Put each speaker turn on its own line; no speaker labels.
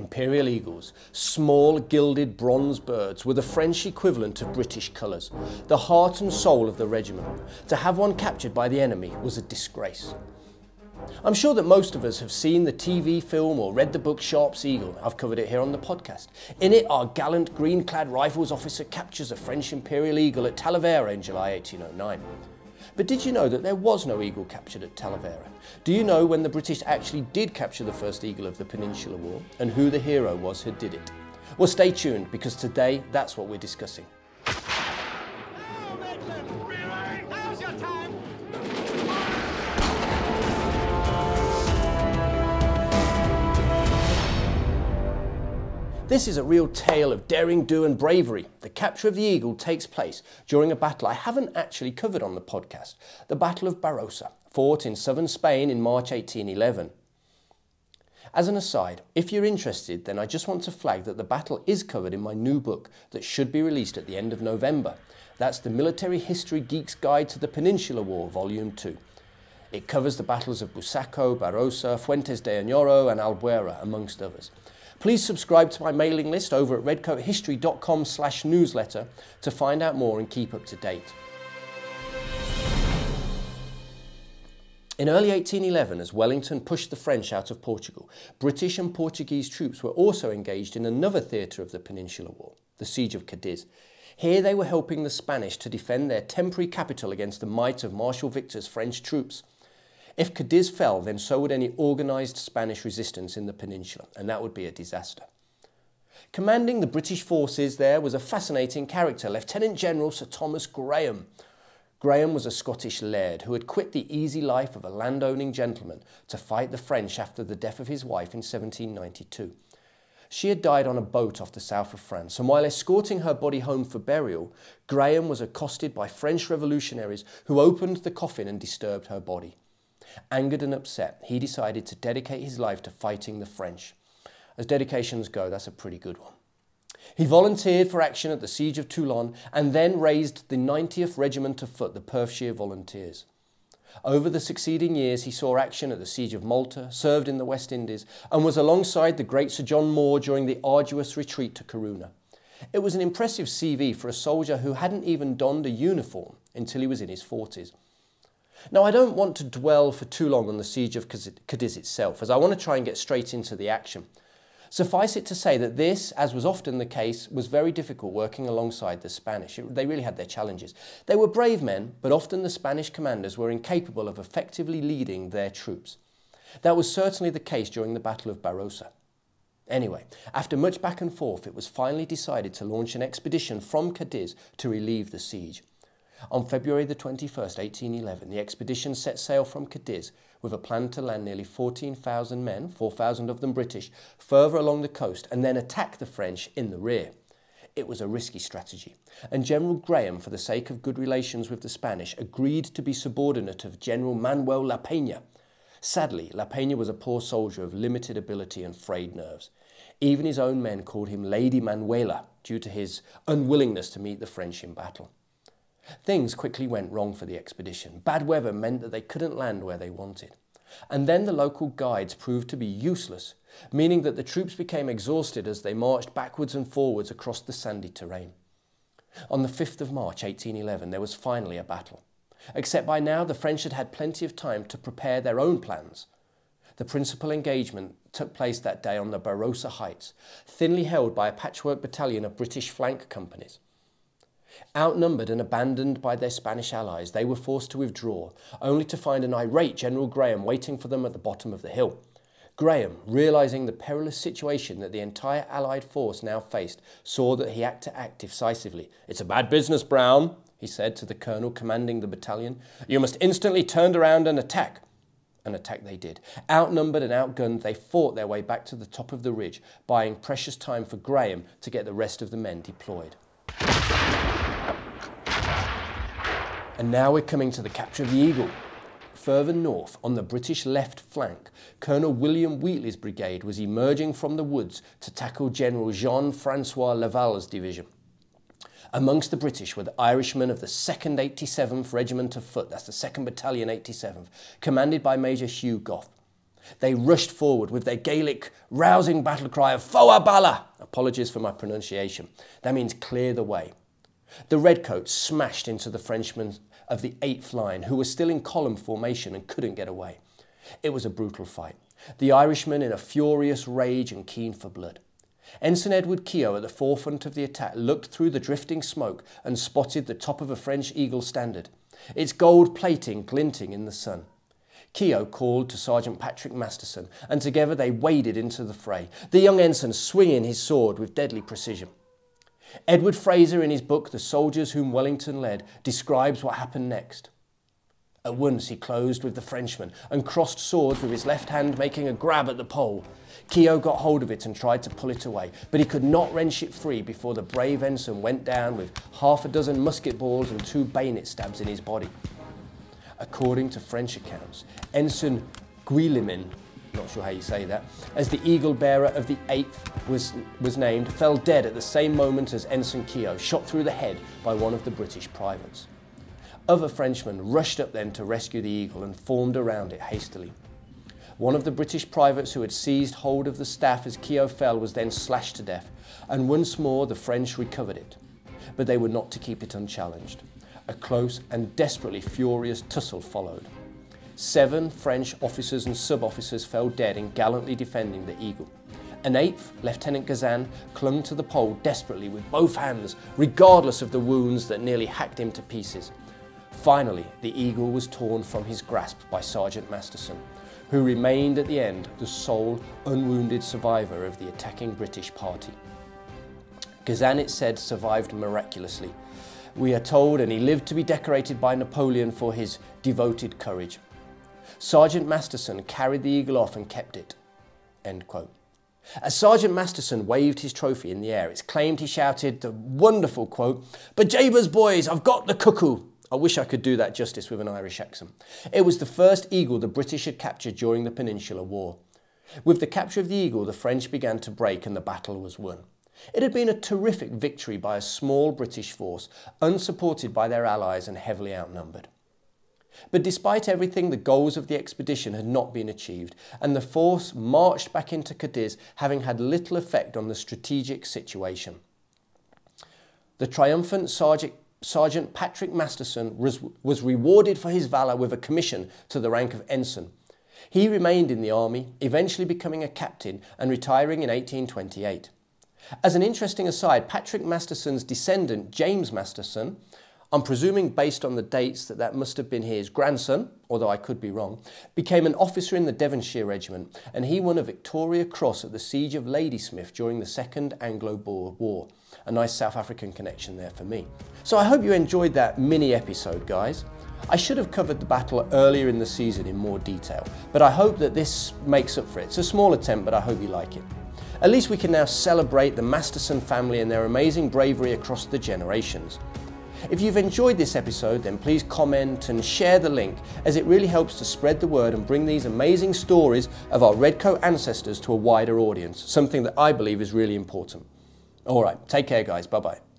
Imperial Eagles, small gilded bronze birds, were the French equivalent of British colours, the heart and soul of the regiment. To have one captured by the enemy was a disgrace. I'm sure that most of us have seen the TV film or read the book Sharpe's Eagle. I've covered it here on the podcast. In it, our gallant green clad rifles officer captures a French Imperial Eagle at Talavera in July 1809. But did you know that there was no eagle captured at Talavera? Do you know when the British actually did capture the first eagle of the Peninsular War and who the hero was who did it? Well, stay tuned because today that's what we're discussing. This is a real tale of daring do and bravery. The capture of the eagle takes place during a battle I haven't actually covered on the podcast, the Battle of Barossa, fought in southern Spain in March 1811. As an aside, if you're interested, then I just want to flag that the battle is covered in my new book that should be released at the end of November. That's the Military History Geek's Guide to the Peninsular War, Volume 2. It covers the battles of Busaco, Barossa, Fuentes de Oñoro and Albuera, amongst others. Please subscribe to my mailing list over at redcoathistory.com slash newsletter to find out more and keep up to date. In early 1811, as Wellington pushed the French out of Portugal, British and Portuguese troops were also engaged in another theatre of the Peninsular War, the Siege of Cadiz. Here they were helping the Spanish to defend their temporary capital against the might of Marshal Victor's French troops. If Cadiz fell, then so would any organised Spanish resistance in the peninsula, and that would be a disaster. Commanding the British forces there was a fascinating character, Lieutenant General Sir Thomas Graham. Graham was a Scottish laird who had quit the easy life of a landowning gentleman to fight the French after the death of his wife in 1792. She had died on a boat off the south of France, and while escorting her body home for burial, Graham was accosted by French revolutionaries who opened the coffin and disturbed her body. Angered and upset, he decided to dedicate his life to fighting the French. As dedications go, that's a pretty good one. He volunteered for action at the Siege of Toulon and then raised the 90th Regiment of Foot, the Perthshire Volunteers. Over the succeeding years, he saw action at the Siege of Malta, served in the West Indies, and was alongside the great Sir John Moore during the arduous retreat to Corunna. It was an impressive CV for a soldier who hadn't even donned a uniform until he was in his 40s. Now, I don't want to dwell for too long on the siege of Cadiz itself, as I want to try and get straight into the action. Suffice it to say that this, as was often the case, was very difficult working alongside the Spanish. It, they really had their challenges. They were brave men, but often the Spanish commanders were incapable of effectively leading their troops. That was certainly the case during the Battle of Barossa. Anyway, after much back and forth, it was finally decided to launch an expedition from Cadiz to relieve the siege. On February the 21st, 1811, the expedition set sail from Cadiz with a plan to land nearly 14,000 men, 4,000 of them British, further along the coast and then attack the French in the rear. It was a risky strategy, and General Graham, for the sake of good relations with the Spanish, agreed to be subordinate of General Manuel La Peña. Sadly, La Peña was a poor soldier of limited ability and frayed nerves. Even his own men called him Lady Manuela due to his unwillingness to meet the French in battle. Things quickly went wrong for the expedition. Bad weather meant that they couldn't land where they wanted. And then the local guides proved to be useless, meaning that the troops became exhausted as they marched backwards and forwards across the sandy terrain. On the 5th of March 1811, there was finally a battle. Except by now, the French had had plenty of time to prepare their own plans. The principal engagement took place that day on the Barossa Heights, thinly held by a patchwork battalion of British flank companies. Outnumbered and abandoned by their Spanish allies, they were forced to withdraw, only to find an irate General Graham waiting for them at the bottom of the hill. Graham, realizing the perilous situation that the entire Allied force now faced, saw that he had to act decisively. It's a bad business, Brown, he said to the colonel commanding the battalion. You must instantly turn around and attack. An attack they did. Outnumbered and outgunned, they fought their way back to the top of the ridge, buying precious time for Graham to get the rest of the men deployed. And now we're coming to the capture of the Eagle. Further north, on the British left flank, Colonel William Wheatley's brigade was emerging from the woods to tackle General Jean-Francois Laval's division. Amongst the British were the Irishmen of the 2nd 87th Regiment of Foot, that's the 2nd Battalion 87th, commanded by Major Hugh Gough. They rushed forward with their Gaelic rousing battle cry of Faugh a Ballagh. Apologies for my pronunciation. That means clear the way. The redcoats smashed into the Frenchmen of the 8th line, who were still in column formation and couldn't get away. It was a brutal fight. The Irishmen in a furious rage and keen for blood. Ensign Edward Keogh at the forefront of the attack looked through the drifting smoke and spotted the top of a French eagle standard, its gold plating glinting in the sun. Keogh called to Sergeant Patrick Masterson, and together they waded into the fray, the young ensign swinging his sword with deadly precision. Edward Fraser, in his book The Soldiers Whom Wellington Led, describes what happened next. At once he closed with the Frenchman and crossed swords with his left hand, making a grab at the pole. Keogh got hold of it and tried to pull it away, but he could not wrench it free before the brave ensign went down with half a dozen musket balls and two bayonet stabs in his body. According to French accounts, Ensign Guillemin, not sure how you say that, as the eagle bearer of the 8th was, was named, fell dead at the same moment as Ensign Keogh, shot through the head by one of the British privates. Other Frenchmen rushed up then to rescue the eagle and formed around it hastily. One of the British privates who had seized hold of the staff as Keogh fell was then slashed to death, and once more the French recovered it. But they were not to keep it unchallenged. A close and desperately furious tussle followed. Seven French officers and sub-officers fell dead in gallantly defending the Eagle. An eighth, Lieutenant Gazan, clung to the pole desperately with both hands, regardless of the wounds that nearly hacked him to pieces. Finally, the eagle was torn from his grasp by Sergeant Masterson, who remained at the end the sole unwounded survivor of the attacking British party. Gazan, it said, survived miraculously. We are told, and he lived to be decorated by Napoleon for his devoted courage. Sergeant Masterson carried the eagle off and kept it. End quote. As Sergeant Masterson waved his trophy in the air, it's claimed he shouted the wonderful quote, But Bejabers boys, I've got the cuckoo. I wish I could do that justice with an Irish accent. It was the first eagle the British had captured during the Peninsular War. With the capture of the eagle, the French began to break and the battle was won. It had been a terrific victory by a small British force, unsupported by their allies and heavily outnumbered. But despite everything, the goals of the expedition had not been achieved, and the force marched back into Cadiz, having had little effect on the strategic situation. The triumphant Sergeant Sergeant Patrick Masterson was, was rewarded for his valour with a commission to the rank of ensign. He remained in the army, eventually becoming a captain and retiring in 1828. As an interesting aside, Patrick Masterson's descendant, James Masterson, I'm presuming based on the dates that that must have been his grandson, although I could be wrong, became an officer in the Devonshire Regiment and he won a Victoria Cross at the Siege of Ladysmith during the Second Anglo-Boer War. A nice South African connection there for me. So I hope you enjoyed that mini episode, guys. I should have covered the battle earlier in the season in more detail, but I hope that this makes up for it. It's a small attempt, but I hope you like it. At least we can now celebrate the Masterson family and their amazing bravery across the generations. If you've enjoyed this episode, then please comment and share the link as it really helps to spread the word and bring these amazing stories of our Redcoat ancestors to a wider audience, something that I believe is really important. All right, take care guys, bye-bye.